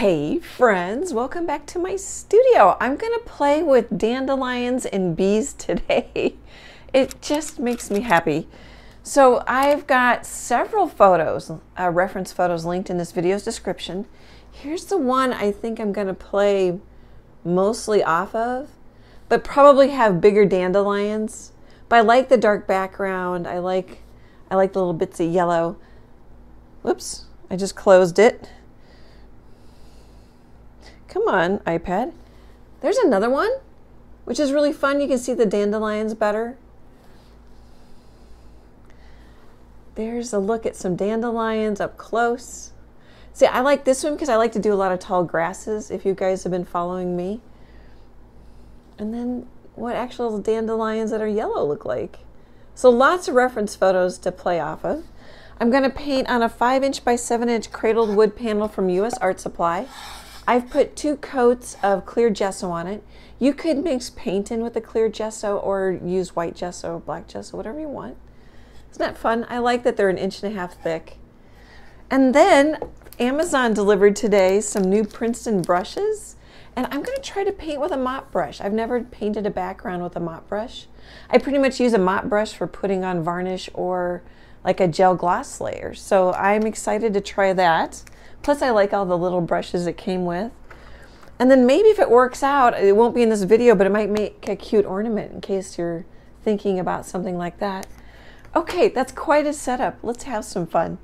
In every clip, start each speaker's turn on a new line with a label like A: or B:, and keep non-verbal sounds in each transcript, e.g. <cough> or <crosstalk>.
A: Hey friends, welcome back to my studio. I'm gonna play with dandelions and bees <laughs> today. It just makes me happy. So I've got several photos, uh, reference photos linked in this video's description. Here's the one I think I'm gonna play mostly off of, but probably have bigger dandelions. But I like the dark background. I like, I like the little bits of yellow. Whoops, I just closed it. Come on, iPad. There's another one, which is really fun. You can see the dandelions better. There's a look at some dandelions up close. See, I like this one because I like to do a lot of tall grasses, if you guys have been following me. And then what actual dandelions that are yellow look like. So lots of reference photos to play off of. I'm going to paint on a 5 inch by 7 inch cradled wood panel from US Art Supply. I've put two coats of clear gesso on it. You could mix paint in with the clear gesso or use white gesso, black gesso, whatever you want. Isn't that fun? I like that they're an inch and a half thick. And then Amazon delivered today some new Princeton brushes. And I'm going to try to paint with a mop brush. I've never painted a background with a mop brush. I pretty much use a mop brush for putting on varnish or like a gel gloss layer. So I'm excited to try that. Plus I like all the little brushes it came with. And then maybe if it works out, it won't be in this video, but it might make a cute ornament in case you're thinking about something like that. Okay, that's quite a setup. Let's have some fun.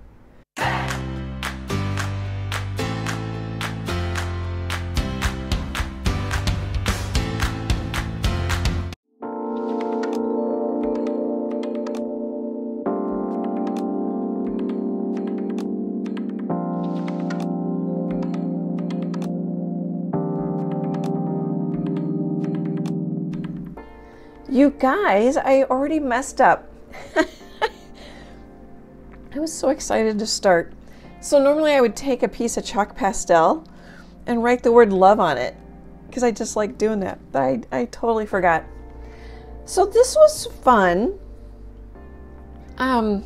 A: You guys, I already messed up. I was so excited to start. So normally I would take a piece of chalk pastel and write the word love on it because I just like doing that. But I, I totally forgot. So this was fun. Um,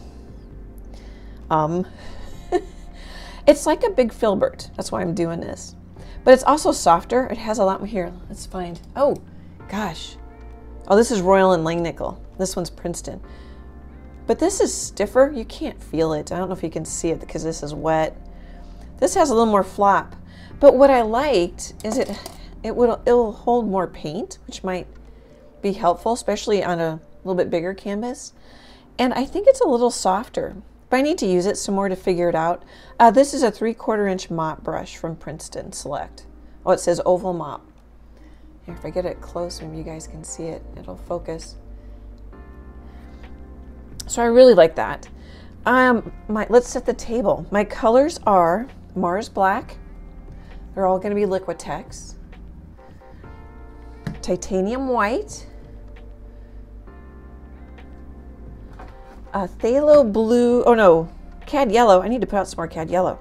A: um, <laughs> it's like a big filbert. That's why I'm doing this. But it's also softer. It has a lot more here. Let's find. Oh, gosh. Oh, this is Royal and Langnickel. This one's Princeton. But this is stiffer. You can't feel it. I don't know if you can see it because this is wet. This has a little more flop. But what I liked is it it will it'll hold more paint, which might be helpful, especially on a little bit bigger canvas. And I think it's a little softer. But I need to use it some more to figure it out. Uh, this is a three quarter inch mop brush from Princeton Select. Oh, it says oval mop. If I get it close, maybe you guys can see it. It'll focus. So I really like that. Um, my, let's set the table. My colors are Mars Black. They're all going to be Liquitex. Titanium White. Uh, Phthalo Blue. Oh no, Cad Yellow. I need to put out some more Cad Yellow.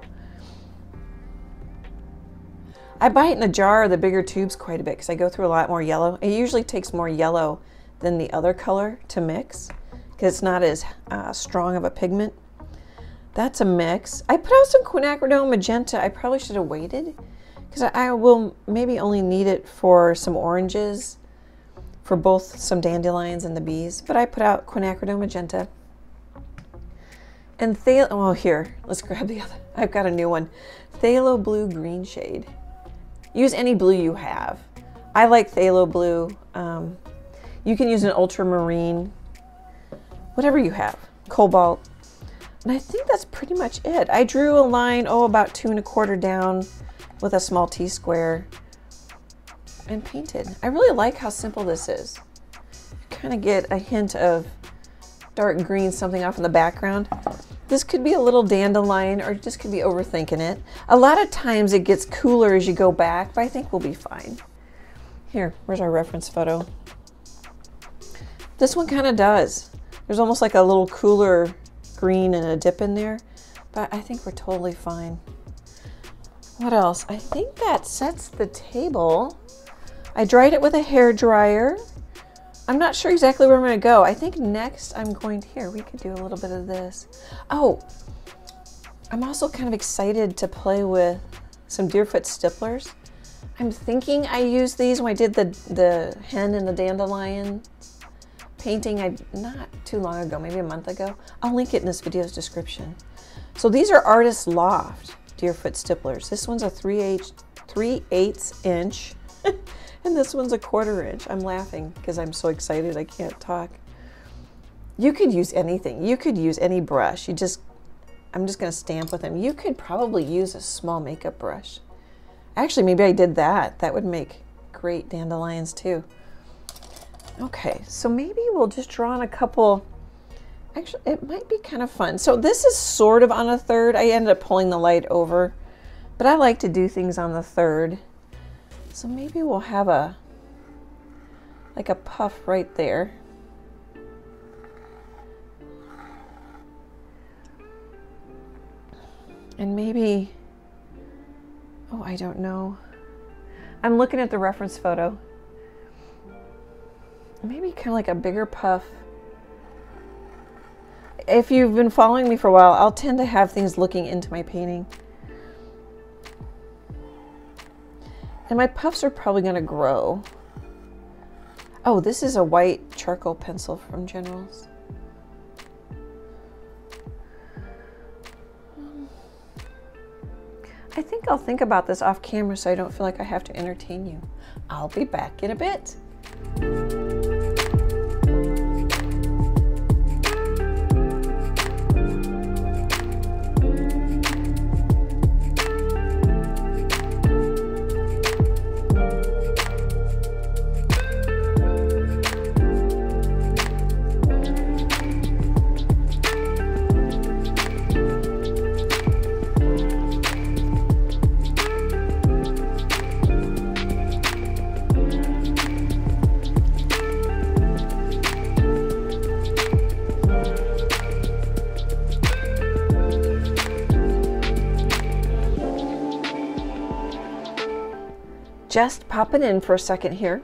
A: I buy it in a jar of the bigger tubes quite a bit because I go through a lot more yellow. It usually takes more yellow than the other color to mix because it's not as uh, strong of a pigment. That's a mix. I put out some quinacridone magenta. I probably should have waited because I, I will maybe only need it for some oranges for both some dandelions and the bees. But I put out quinacridone magenta. And phthalo, oh here, let's <laughs> grab the other. I've got a new one. Phthalo blue green shade. Use any blue you have. I like phthalo blue. Um, you can use an ultramarine, whatever you have, cobalt. And I think that's pretty much it. I drew a line, oh, about two and a quarter down with a small T-square and painted. I really like how simple this is. Kind of get a hint of dark green, something off in the background. This could be a little dandelion or just could be overthinking it. A lot of times it gets cooler as you go back, but I think we'll be fine. Here, where's our reference photo? This one kind of does. There's almost like a little cooler green and a dip in there, but I think we're totally fine. What else? I think that sets the table. I dried it with a hair dryer. I'm not sure exactly where I'm going to go. I think next I'm going to, here, we could do a little bit of this. Oh, I'm also kind of excited to play with some Deerfoot stipplers. I'm thinking I used these when I did the, the hen and the dandelion painting I not too long ago, maybe a month ago. I'll link it in this video's description. So these are Artist Loft Deerfoot stipplers. This one's a 3 8 3 eighths inch <laughs> and this one's a quarter inch. I'm laughing because I'm so excited I can't talk. You could use anything. You could use any brush. You just I'm just going to stamp with them. You could probably use a small makeup brush. Actually, maybe I did that. That would make great dandelions too. Okay, so maybe we'll just draw on a couple. Actually, it might be kind of fun. So this is sort of on a third. I ended up pulling the light over, but I like to do things on the third. So maybe we'll have a, like a puff right there. And maybe, oh, I don't know. I'm looking at the reference photo. Maybe kind of like a bigger puff. If you've been following me for a while, I'll tend to have things looking into my painting. And my puffs are probably going to grow. Oh, this is a white charcoal pencil from Generals. I think I'll think about this off camera so I don't feel like I have to entertain you. I'll be back in a bit. Just popping in for a second here.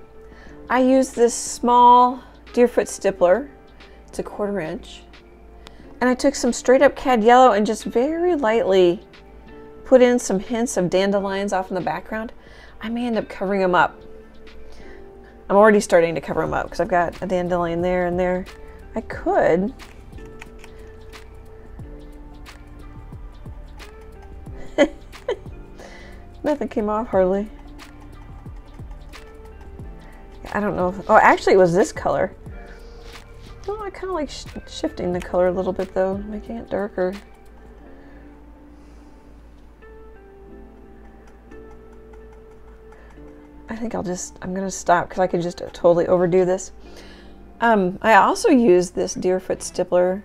A: I use this small Deerfoot stippler. It's a quarter inch. And I took some straight up cad yellow and just very lightly put in some hints of dandelions off in the background. I may end up covering them up. I'm already starting to cover them up because I've got a dandelion there and there. I could. <laughs> Nothing came off hardly. I don't know. If, oh, actually, it was this color. Oh, I kind of like sh shifting the color a little bit though, making it darker. I think I'll just, I'm going to stop because I could just totally overdo this. Um, I also use this Deerfoot stippler.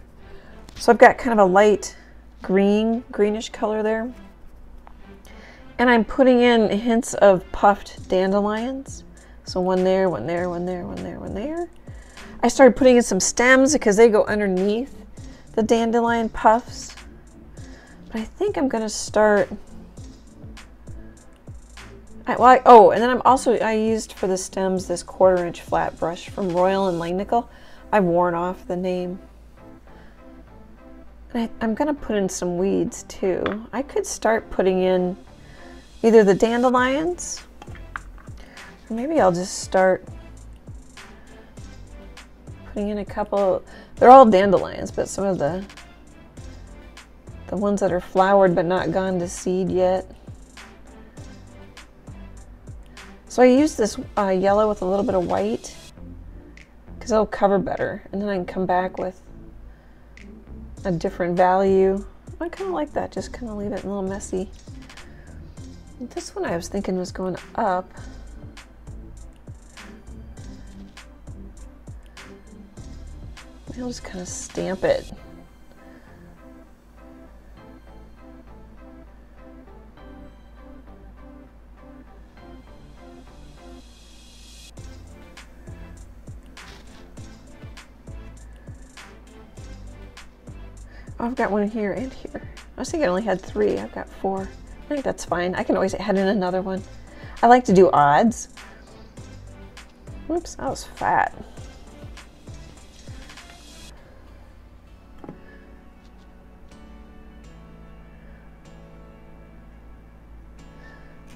A: So I've got kind of a light green, greenish color there. And I'm putting in hints of puffed dandelions. So one there, one there, one there, one there, one there. I started putting in some stems because they go underneath the dandelion puffs. But I think I'm going to start... I, well, I, oh, and then I'm also, I used for the stems this quarter inch flat brush from Royal and Langnickel. I've worn off the name. And I, I'm going to put in some weeds too. I could start putting in either the dandelions Maybe I'll just start putting in a couple. They're all dandelions, but some of the the ones that are flowered but not gone to seed yet. So I use this uh, yellow with a little bit of white because it'll cover better. And then I can come back with a different value. I kind of like that, just kind of leave it a little messy. This one I was thinking was going up. I'll just kind of stamp it. Oh, I've got one here and here. I was thinking I only had three. I've got four. I think that's fine. I can always add in another one. I like to do odds. Oops, that was fat.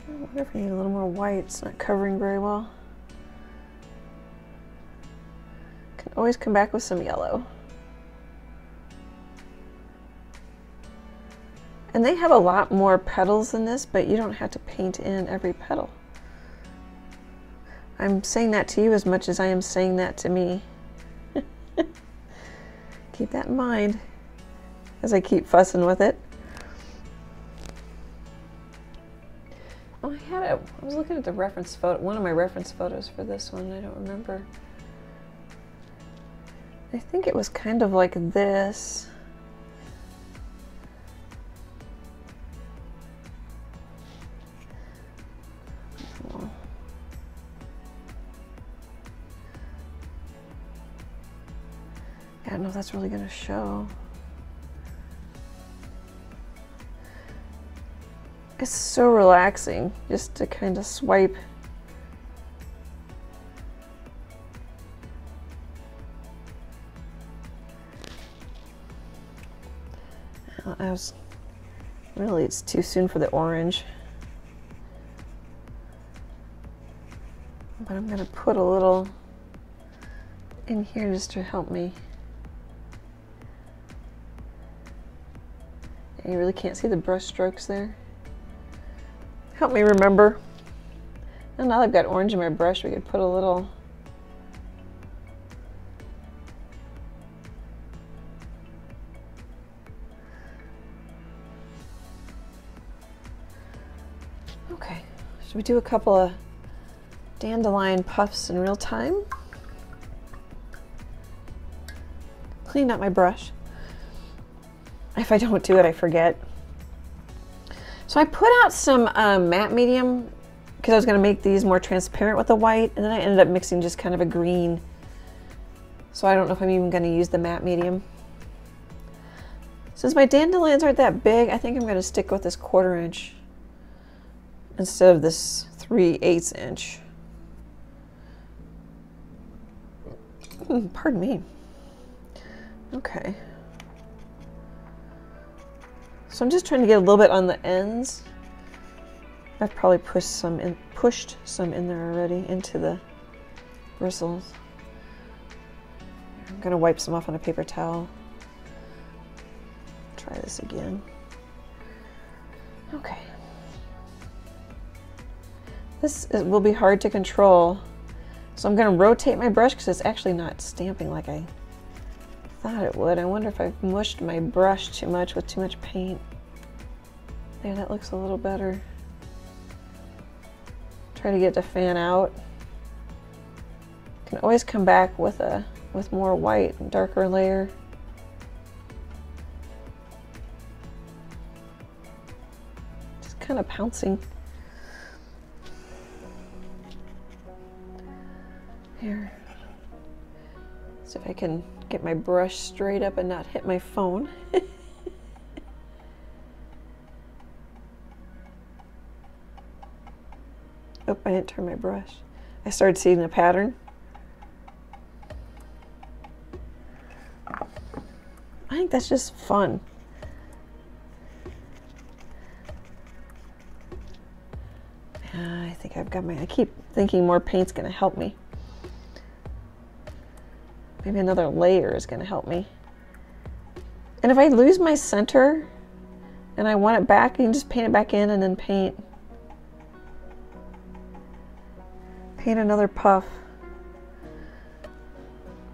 A: I wonder if I need a little more white. It's not covering very well. Can always come back with some yellow. And they have a lot more petals than this, but you don't have to paint in every petal. I'm saying that to you as much as I am saying that to me. <laughs> keep that in mind as I keep fussing with it. It. I was looking at the reference photo, one of my reference photos for this one. I don't remember. I think it was kind of like this. I don't know if that's really going to show. It's so relaxing just to kind of swipe. I was really it's too soon for the orange. But I'm going to put a little in here just to help me. You really can't see the brush strokes there. Help me remember. And now I've got orange in my brush, we could put a little Okay, should we do a couple of dandelion puffs in real time? Clean up my brush. If I don't do it, I forget. So I put out some um, matte medium because I was going to make these more transparent with the white, and then I ended up mixing just kind of a green. So I don't know if I'm even going to use the matte medium. Since my dandelions aren't that big, I think I'm going to stick with this quarter inch instead of this 3 eighths inch. Hmm, pardon me. Okay. So I'm just trying to get a little bit on the ends. I've probably pushed some in, pushed some in there already into the bristles. I'm gonna wipe some off on a paper towel. Try this again. Okay. This is, will be hard to control. So I'm gonna rotate my brush because it's actually not stamping like I thought it would. I wonder if I've mushed my brush too much with too much paint. There, that looks a little better. Try to get to fan out. Can always come back with a with more white, darker layer. Just kind of pouncing. Here. See if I can get my brush straight up and not hit my phone. <laughs> oh, I didn't turn my brush. I started seeing a pattern. I think that's just fun. I think I've got my, I keep thinking more paint's gonna help me. Maybe another layer is going to help me. And if I lose my center and I want it back, you can just paint it back in and then paint. Paint another puff.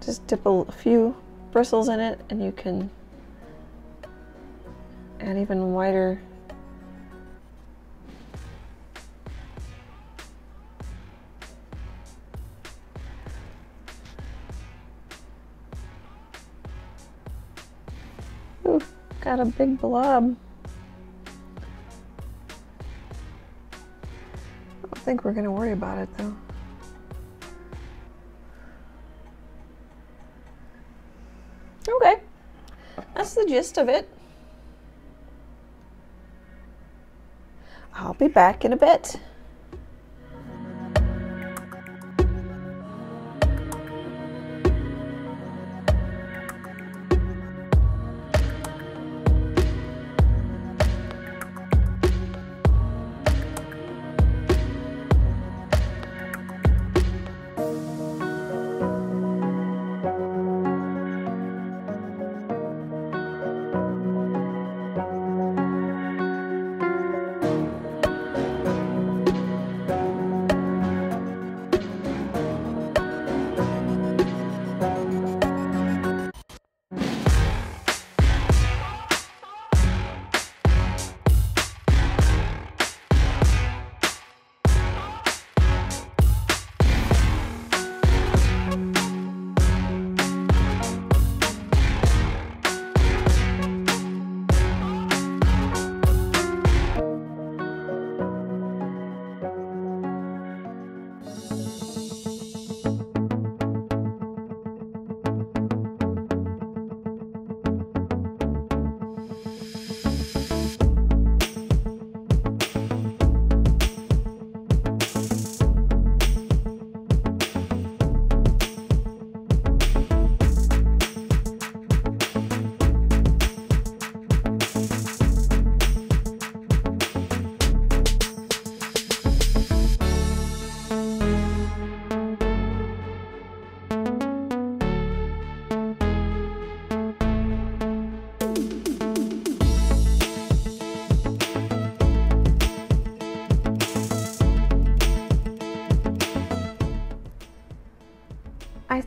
A: Just dip a few bristles in it and you can add even wider got a big blob. I don't think we're going to worry about it though. Okay, that's the gist of it. I'll be back in a bit.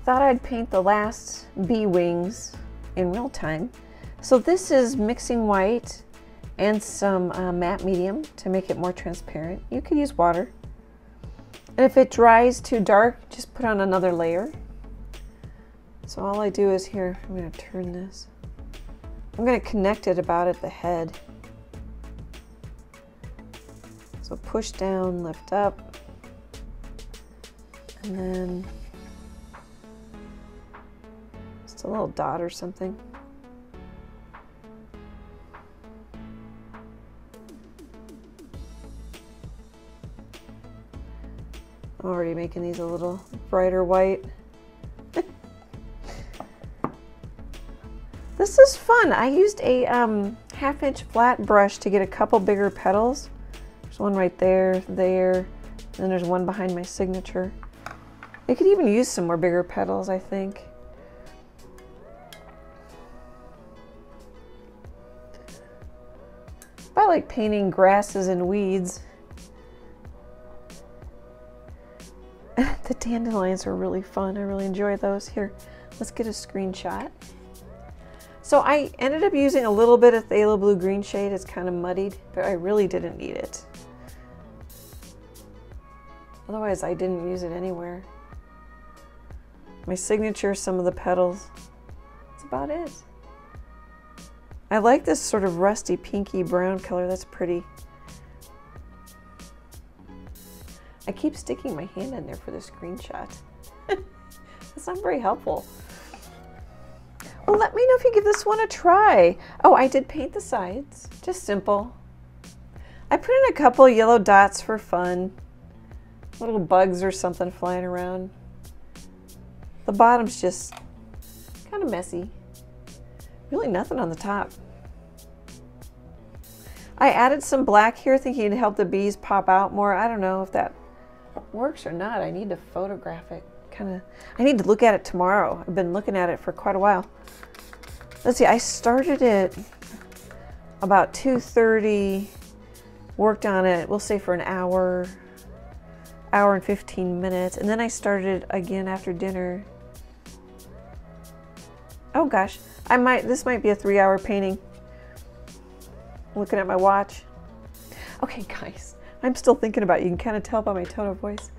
A: Thought I'd paint the last bee wings in real time. So this is mixing white and some uh, matte medium to make it more transparent. You could use water. And if it dries too dark, just put on another layer. So all I do is here, I'm going to turn this. I'm going to connect it about at the head. So push down, lift up, and then a little dot or something. I'm already making these a little brighter white. <laughs> this is fun. I used a um, half inch flat brush to get a couple bigger petals. There's one right there, there, and then there's one behind my signature. I could even use some more bigger petals, I think. Like painting grasses and weeds. <laughs> the dandelions are really fun. I really enjoy those. Here, let's get a screenshot. So I ended up using a little bit of Phthalo Blue Green shade. It's kind of muddied, but I really didn't need it. Otherwise, I didn't use it anywhere. My signature, some of the petals. That's about it. I like this sort of rusty pinky brown color. That's pretty. I keep sticking my hand in there for the screenshot. <laughs> That's not very helpful. Well, let me know if you give this one a try. Oh, I did paint the sides. Just simple. I put in a couple yellow dots for fun. Little bugs or something flying around. The bottom's just kind of messy. Really nothing on the top. I added some black here thinking it'd help the bees pop out more. I don't know if that works or not. I need to photograph it. Kind of, I need to look at it tomorrow. I've been looking at it for quite a while. Let's see, I started it about 2.30, worked on it, we'll say for an hour, hour and 15 minutes, and then I started again after dinner. Oh gosh, I might, this might be a three hour painting. looking at my watch. Okay guys, I'm still thinking about it. You can kind of tell by my tone of voice.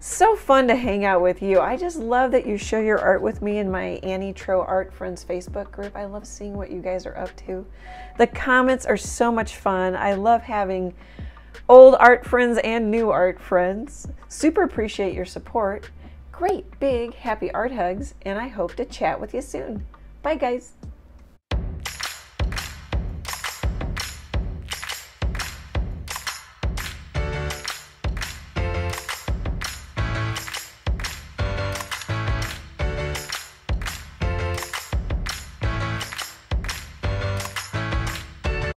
A: So fun to hang out with you. I just love that you share your art with me in my Annie Troe Art Friends Facebook group. I love seeing what you guys are up to. The comments are so much fun. I love having old art friends and new art friends. Super appreciate your support. Great big happy art hugs, and I hope to chat with you soon. Bye, guys.